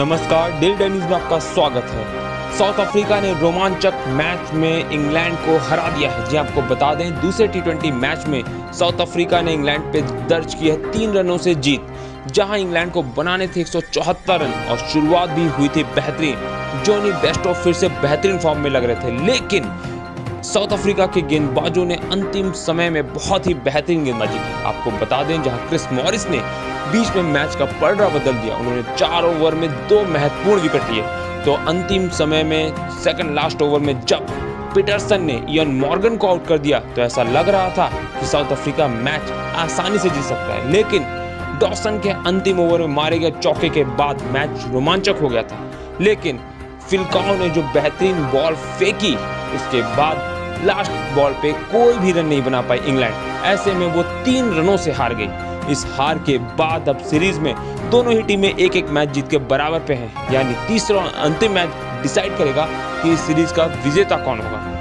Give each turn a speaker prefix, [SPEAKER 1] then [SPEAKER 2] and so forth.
[SPEAKER 1] नमस्कार daily tennis में आपका स्वागत है। साउथ अफ्रीका ने रोमांचक मैच में इंग्लैंड को हरा दिया है। जी आपको बता दें, दूसरे टी मैच में साउथ अफ्रीका ने इंग्लैंड पे दर्ज की है तीन रनों से जीत, जहाँ इंग्लैंड को बनाने थे एक सौ चौहत्तर रन और शुरुआत भी हुई थी बेहतरीन। जोनी बेस्ट फिर से बेहतरीन फॉर्म में लग रहे थे, लेकिन साउथ अफ्रीका के गेंदबाजों ने अंतिम समय में बहुत ही बेहतरीन गेंदबाजी की। आपको बता दें, जहाँ क्रिस मॉरिस ने बीच में मैच का पलड़ा बदल दिया, उन्होंने चार ओवर में दो महत्वपूर्ण विकेट लिए। तो अंतिम समय में सेकंड लास्ट ओवर में जब पीटरसन ने इयन मॉर्गन को आउट कर दिया तो ऐसा लग रहा था कि साउथ अफ्रीका मैच आसानी से जीत सकता है। लेकिन डॉसन के अंतिम ओवर में मारे गए चौके के बाद मैच रोमांचक हो गया था। लेकिन फिलकाओ ने जो बेहतरीन बॉल फेंकी, उसके बाद लास्ट बॉल पे कोई भी रन नहीं बना पाई इंग्लैंड। ऐसे में वो तीन रनों से हार गई। इस हार के बाद अब सीरीज़ में दोनों ही टीमें एक एक मैच जीत के बराबर पे हैं। यानी तीसरा अंतिम मैच डिसाइड करेगा कि इस सीरीज़ का विजेता कौन होगा।